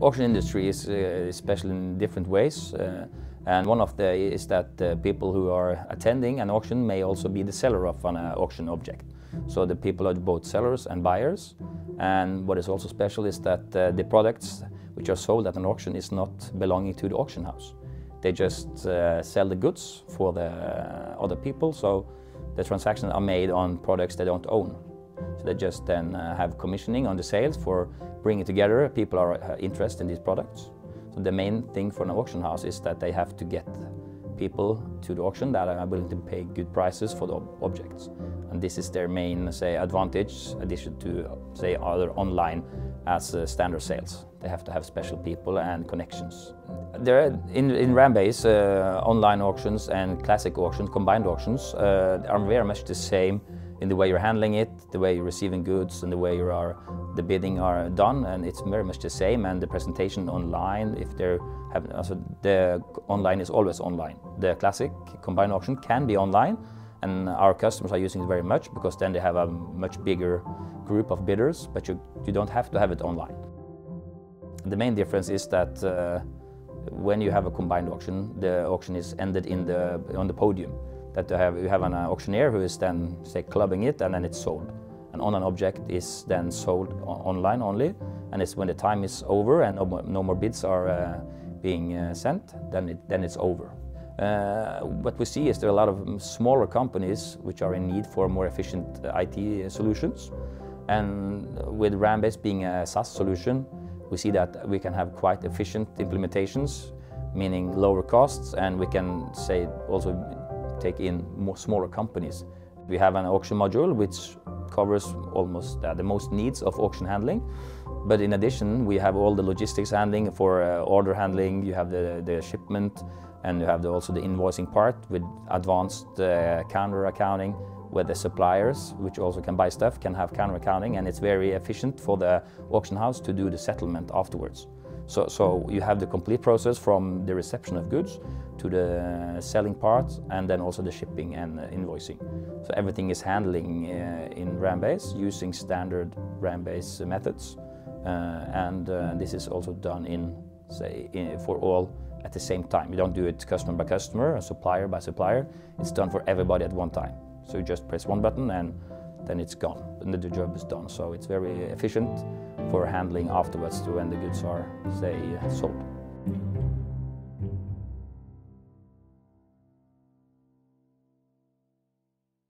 auction industry is uh, special in different ways. Uh, and one of the is that uh, people who are attending an auction may also be the seller of an uh, auction object. So the people are both sellers and buyers. And what is also special is that uh, the products which are sold at an auction is not belonging to the auction house. They just uh, sell the goods for the other people. So the transactions are made on products they don't own. So they just then uh, have commissioning on the sales for bringing together people are uh, interested in these products. So the main thing for an auction house is that they have to get people to the auction that are willing to pay good prices for the ob objects. And this is their main, say, advantage, addition to, say, other online as uh, standard sales. They have to have special people and connections. There, in, in RAMBase, uh, online auctions and classic auctions, combined auctions, uh, are very much the same in the way you're handling it, the way you're receiving goods, and the way you are the bidding are done, and it's very much the same. And the presentation online, if they're having, also the online is always online. The classic combined auction can be online, and our customers are using it very much because then they have a much bigger group of bidders, but you, you don't have to have it online. The main difference is that uh, when you have a combined auction, the auction is ended in the, on the podium that you have, you have an uh, auctioneer who is then, say, clubbing it and then it's sold. And on an object is then sold online only, and it's when the time is over and no more, bids are uh, being uh, sent, then, it, then it's over. Uh, what we see is there are a lot of smaller companies which are in need for more efficient uh, IT solutions. And with RAMBase being a SaaS solution, we see that we can have quite efficient implementations, meaning lower costs, and we can say also take in more smaller companies. We have an auction module which covers almost uh, the most needs of auction handling. But in addition, we have all the logistics handling for uh, order handling, you have the, the shipment, and you have the, also the invoicing part with advanced uh, counter accounting where the suppliers, which also can buy stuff, can have counter accounting and it's very efficient for the auction house to do the settlement afterwards. So, so you have the complete process from the reception of goods to the selling part and then also the shipping and invoicing. So everything is handling uh, in RAMBase using standard RAMBase methods. Uh, and uh, this is also done in, say, in, for all at the same time. You don't do it customer by customer, supplier by supplier. It's done for everybody at one time. So you just press one button and then it's gone and the job is done. So it's very efficient for handling afterwards to when the goods are, say, sold.